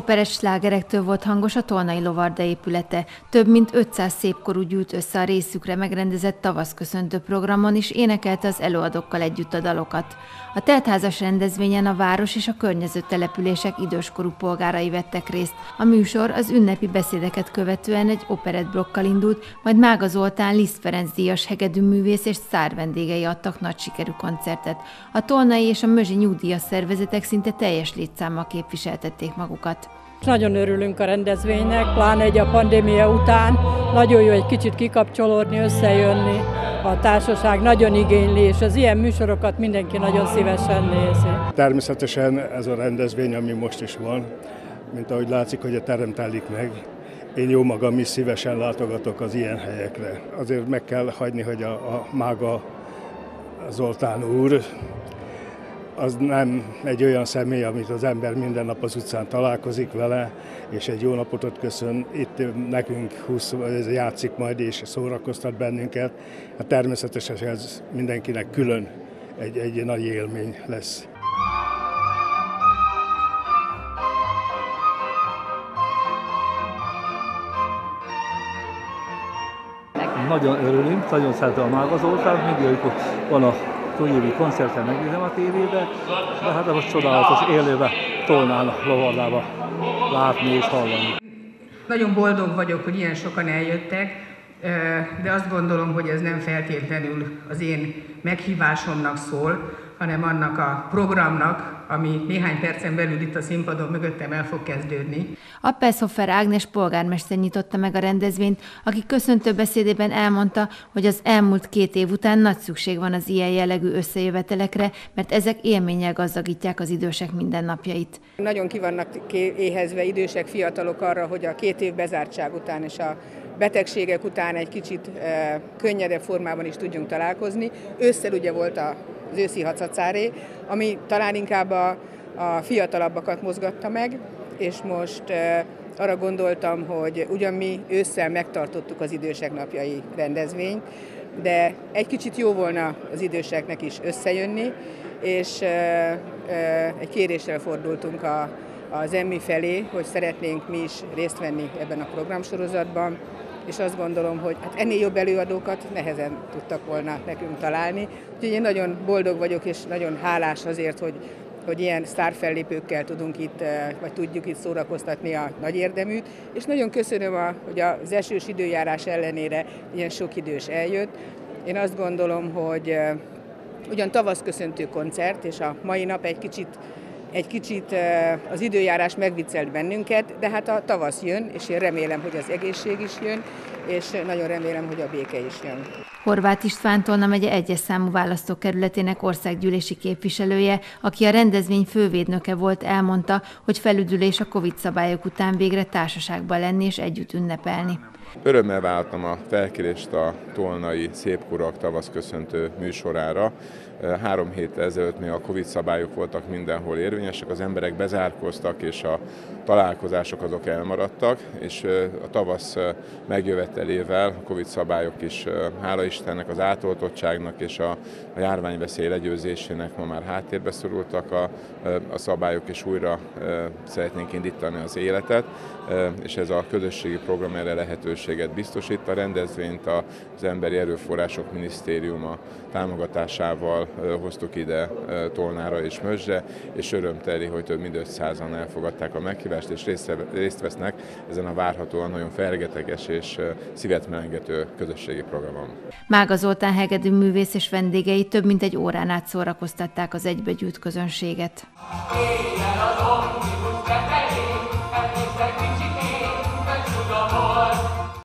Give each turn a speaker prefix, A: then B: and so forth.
A: Operes slágerektől volt hangos a Tolnai Lovarda épülete. Több mint 500 szépkorú gyűlt össze a részükre megrendezett tavaszköszöntő programon, és énekelte az előadókkal együtt a dalokat. A teltházas rendezvényen a város és a környező települések időskorú polgárai vettek részt. A műsor az ünnepi beszédeket követően egy operettblokkal indult, majd Mága Zoltán Liszt Ferenc díjas hegedűművész és szár vendégei adtak nagy sikerű koncertet. A Tolnai és a Mözsi nyugdíjas szervezetek szinte teljes létszámmal képviseltették magukat.
B: Nagyon örülünk a rendezvénynek, pláne egy a pandémia után. Nagyon jó egy kicsit kikapcsolódni, összejönni. A társaság nagyon igényli, és az ilyen műsorokat mindenki nagyon szívesen nézi.
C: Természetesen ez a rendezvény, ami most is van, mint ahogy látszik, hogy a terem telik meg. Én jó magam is szívesen látogatok az ilyen helyekre. Azért meg kell hagyni, hogy a, a mága Zoltán úr az nem egy olyan személy, amit az ember minden nap az utcán találkozik vele, és egy jó napot ott köszön. Itt nekünk 20, ez játszik majd, és szórakoztat bennünket. Hát természetesen ez mindenkinek külön egy, egy nagy élmény lesz.
D: Nagyon örülünk, nagyon szeretem a Mágazoltánt, mindig, amikor van a újévi koncerten megnézem a tévébe, de hát most csodálatos élőbe tolnán a lovardába látni és hallani.
E: Nagyon boldog vagyok, hogy ilyen sokan eljöttek, de azt gondolom, hogy ez nem feltétlenül az én meghívásomnak szól, hanem annak a programnak, ami néhány percen belül itt a színpadon mögöttem el fog kezdődni.
A: Appelshoffer Ágnes polgármester nyitotta meg a rendezvényt, aki köszöntő beszédében elmondta, hogy az elmúlt két év után nagy szükség van az ilyen jellegű összejövetelekre, mert ezek élménnyel gazdagítják az idősek mindennapjait.
E: Nagyon kivannak éhezve idősek, fiatalok arra, hogy a két év bezártság után és a betegségek után egy kicsit e, könnyedebb formában is tudjunk találkozni. Ősszel ugye volt a az őszi hacacáré, ami talán inkább a, a fiatalabbakat mozgatta meg, és most arra gondoltam, hogy ugyan mi ősszel megtartottuk az idősek napjai rendezvényt, de egy kicsit jó volna az időseknek is összejönni, és egy kéréssel fordultunk a, az emmi felé, hogy szeretnénk mi is részt venni ebben a programsorozatban, és azt gondolom, hogy hát ennél jobb előadókat nehezen tudtak volna nekünk találni. Úgyhogy én nagyon boldog vagyok, és nagyon hálás azért, hogy, hogy ilyen sztárfellépőkkel tudunk itt, eh, vagy tudjuk itt szórakoztatni a nagy érdeműt, és nagyon köszönöm, a, hogy az esős időjárás ellenére ilyen sok idős eljött. Én azt gondolom, hogy eh, ugyan tavaszköszöntő koncert, és a mai nap egy kicsit egy kicsit az időjárás megviccelt bennünket, de hát a tavasz jön, és én remélem, hogy az egészség is jön, és nagyon remélem, hogy a béke is jön.
A: Horváth István Tolna megye egyes számú választókerületének országgyűlési képviselője, aki a rendezvény fővédnöke volt, elmondta, hogy felüdülés a Covid szabályok után végre társaságban lenni és együtt ünnepelni.
F: Örömmel váltam a felkérést a Tolnai Szépkurak tavaszköszöntő műsorára. Három hét ezelőtt még a Covid szabályok voltak mindenhol érvényesek, az emberek bezárkoztak, és a találkozások azok elmaradtak, és a tavasz megjövetelével a Covid szabályok is, hála Istennek, az átoltottságnak és a, a járványveszély legyőzésének ma már háttérbe szorultak a, a szabályok, és újra szeretnénk indítani az életet, és ez a közösségi program erre lehetőséget biztosít. A rendezvényt az Emberi Erőforrások Minisztériuma támogatásával hoztuk ide Tolnára és Mörzse, és örömteli, hogy több mint 500-an elfogadták a meghívást, és részt vesznek ezen a várhatóan nagyon fergeteges és szívet melengető közösségi programon.
A: Mága Zoltán hegedű művész és vendégei több mint egy órán át szórakoztatták az egybegyűlt közönséget. Éjjel az omnibus befelé, emlékszek,